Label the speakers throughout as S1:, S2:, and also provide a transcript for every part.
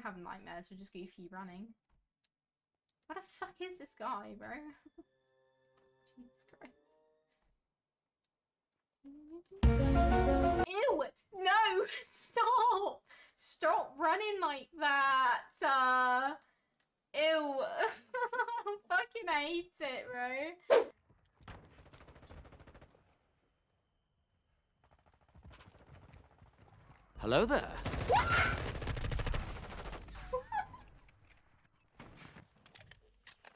S1: gonna have nightmares with just Goofy running. What the fuck is this guy, bro? Jesus Christ. Ew! No! Stop! Stop running like that! Uh, ew! fucking hate it, bro.
S2: Hello there.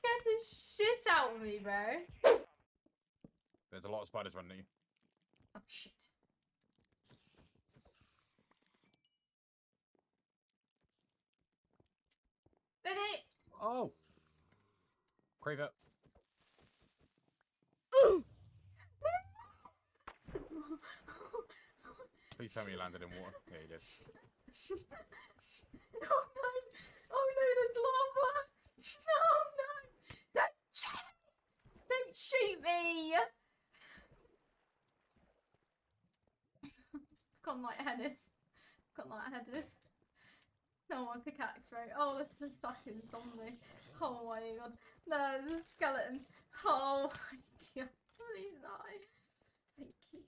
S1: Get the shit out of me, bro.
S3: There's a lot of spiders running at you.
S1: Oh shit. Did it?
S3: Oh! Crave it. Please tell me you landed in water. Yeah, you did.
S1: oh no! Oh no, there's lava! No, no! Don't shoot! Don't shoot me! Gone lightheaded. Gone lightheaded. No one pickaxe, right? Oh, this is fucking zombie. Oh my god. No, there's a skeleton. Oh my god. Please die. Thank you.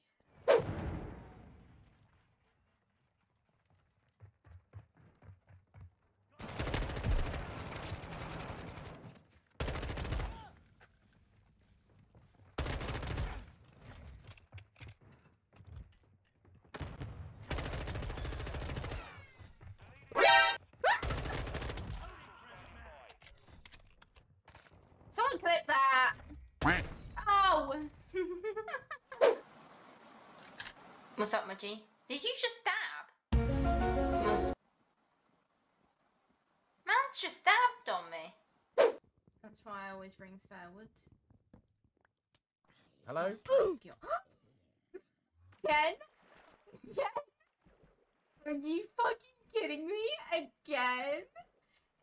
S1: Someone clip that! Oh!
S4: What's up, Mudgy? Did you just dab? Man's just dabbed on me.
S1: That's why I always bring spare wood.
S3: Hello?
S1: Again? Again? Are you fucking kidding me? Again?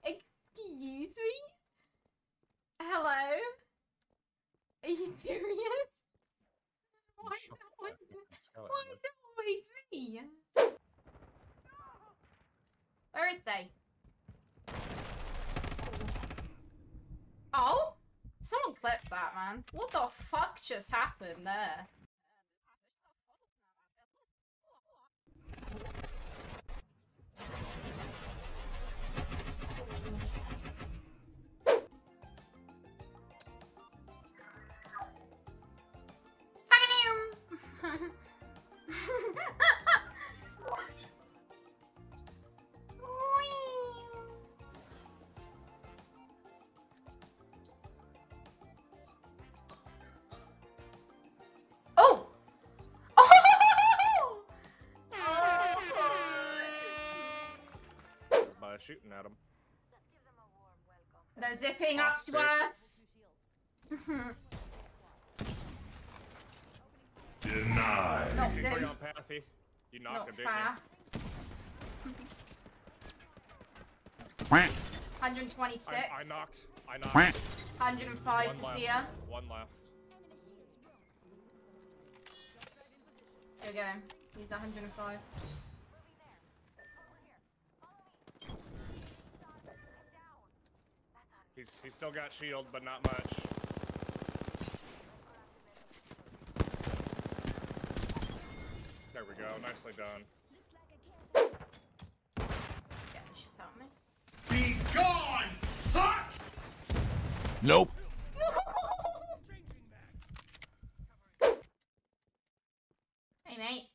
S1: Excuse me? Hello? Are you serious? Why is
S3: shot
S1: it always,
S3: Skeleton
S1: Oh,
S3: why
S1: is it always me? Where is they? Oh? Someone clipped that, man. What the fuck just happened there?
S4: Fucking you! Oh! Oh!
S3: By shooting at him.
S1: They're zipping up to us.
S5: Denied.
S1: Knocked
S3: Put you on Pathy. You knocked
S1: Not
S3: him, didn't you?
S1: 126.
S3: I, I knocked. I knocked.
S1: 105
S3: One
S1: to
S3: left.
S1: see ya.
S3: One left.
S1: Here we go. He's 105.
S3: He's he's still got shield, but not much. We go. Nicely done.
S1: Get the shit out of me.
S5: Be gone, such!
S2: Nope.
S1: hey, mate.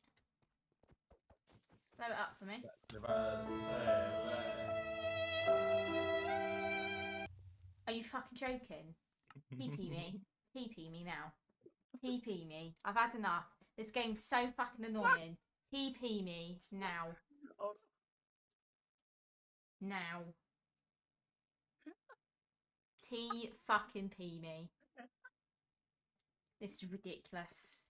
S1: Blow it up for me. Are you fucking joking? TP me. TP me now. TP me. I've had enough. This game's so fucking annoying. TP me now. Oh. Now. T fucking P me. This is ridiculous.